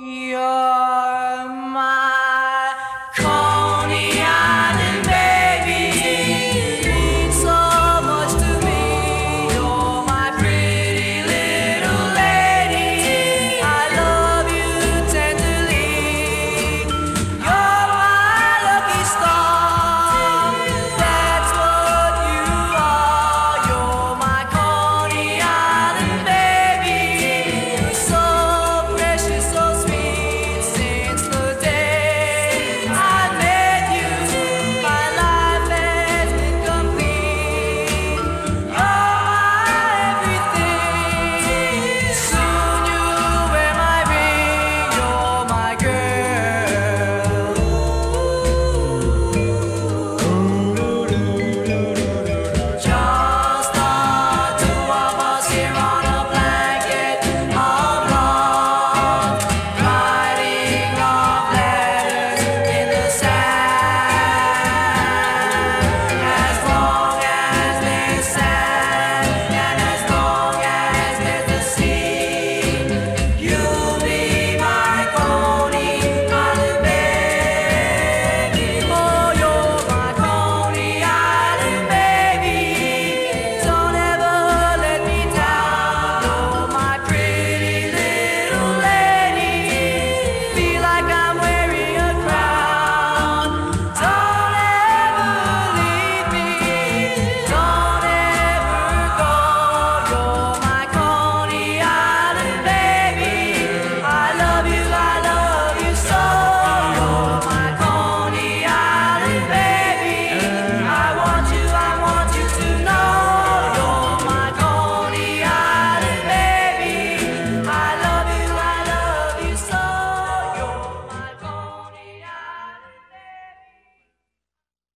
Yeah.